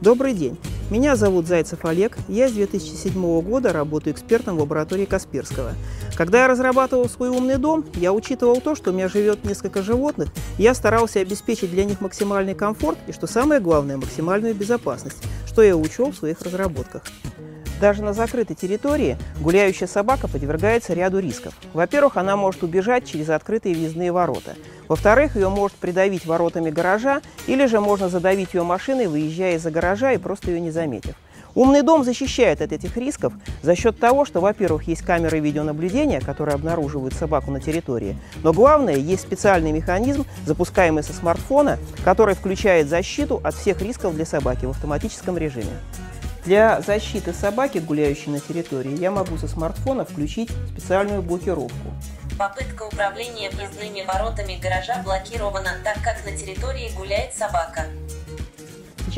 Добрый день. Меня зовут Зайцев Олег. Я с 2007 года работаю экспертом в лаборатории Касперского. Когда я разрабатывал свой умный дом, я учитывал то, что у меня живет несколько животных, я старался обеспечить для них максимальный комфорт и, что самое главное, максимальную безопасность, что я учел в своих разработках. Даже на закрытой территории гуляющая собака подвергается ряду рисков. Во-первых, она может убежать через открытые въездные ворота. Во-вторых, ее может придавить воротами гаража, или же можно задавить ее машиной, выезжая из-за гаража и просто ее не заметив. Умный дом защищает от этих рисков за счет того, что, во-первых, есть камеры видеонаблюдения, которые обнаруживают собаку на территории, но главное, есть специальный механизм, запускаемый со смартфона, который включает защиту от всех рисков для собаки в автоматическом режиме. Для защиты собаки, гуляющей на территории, я могу со смартфона включить специальную блокировку. Попытка управления въездными воротами гаража блокирована, так как на территории гуляет собака.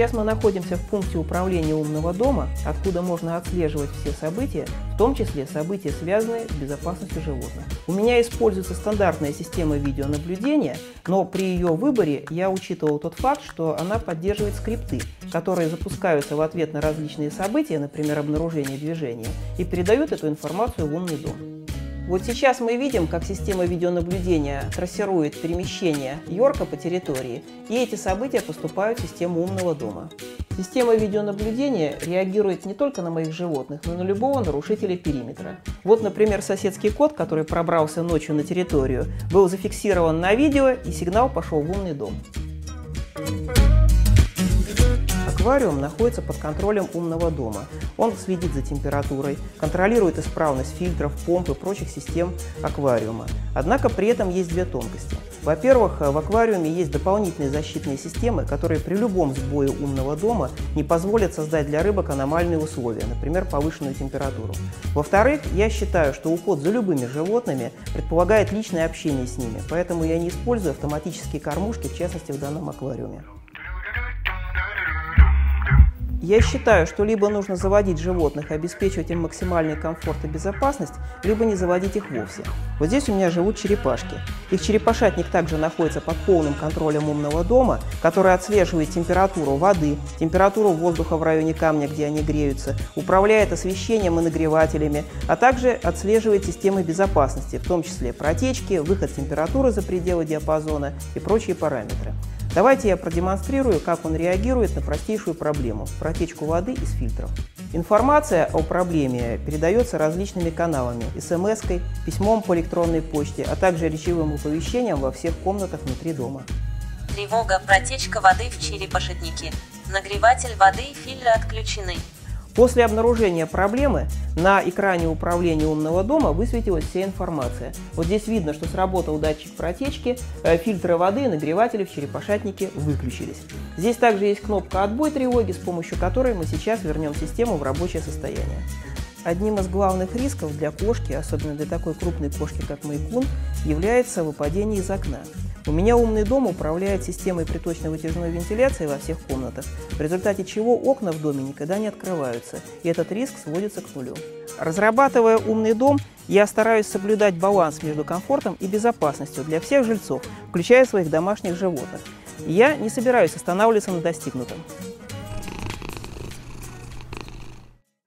Сейчас мы находимся в пункте управления умного дома, откуда можно отслеживать все события, в том числе события, связанные с безопасностью животных. У меня используется стандартная система видеонаблюдения, но при ее выборе я учитывал тот факт, что она поддерживает скрипты, которые запускаются в ответ на различные события, например, обнаружение движения, и передают эту информацию в умный дом. Вот сейчас мы видим, как система видеонаблюдения трассирует перемещение Йорка по территории, и эти события поступают в систему умного дома. Система видеонаблюдения реагирует не только на моих животных, но и на любого нарушителя периметра. Вот, например, соседский кот, который пробрался ночью на территорию, был зафиксирован на видео, и сигнал пошел в умный дом. Аквариум находится под контролем умного дома. Он следит за температурой, контролирует исправность фильтров, помп и прочих систем аквариума. Однако при этом есть две тонкости. Во-первых, в аквариуме есть дополнительные защитные системы, которые при любом сбое умного дома не позволят создать для рыбок аномальные условия, например, повышенную температуру. Во-вторых, я считаю, что уход за любыми животными предполагает личное общение с ними, поэтому я не использую автоматические кормушки, в частности в данном аквариуме. Я считаю, что либо нужно заводить животных и обеспечивать им максимальный комфорт и безопасность, либо не заводить их вовсе. Вот здесь у меня живут черепашки. Их черепашатник также находится под полным контролем умного дома, который отслеживает температуру воды, температуру воздуха в районе камня, где они греются, управляет освещением и нагревателями, а также отслеживает системы безопасности, в том числе протечки, выход температуры за пределы диапазона и прочие параметры. Давайте я продемонстрирую, как он реагирует на простейшую проблему – протечку воды из фильтров. Информация о проблеме передается различными каналами – смс-кой, письмом по электронной почте, а также речевым оповещением во всех комнатах внутри дома. Тревога, протечка воды в черепашатнике. Нагреватель воды и фильтры отключены. После обнаружения проблемы на экране управления умного дома высветилась вся информация. Вот здесь видно, что сработал датчик протечки, э, фильтры воды нагреватели в черепашатнике выключились. Здесь также есть кнопка «Отбой тревоги», с помощью которой мы сейчас вернем систему в рабочее состояние. Одним из главных рисков для кошки, особенно для такой крупной кошки, как майкун, является выпадение из окна. У меня умный дом управляет системой приточной вытяжной вентиляции во всех комнатах, в результате чего окна в доме никогда не открываются, и этот риск сводится к нулю. Разрабатывая умный дом, я стараюсь соблюдать баланс между комфортом и безопасностью для всех жильцов, включая своих домашних животных. Я не собираюсь останавливаться на достигнутом.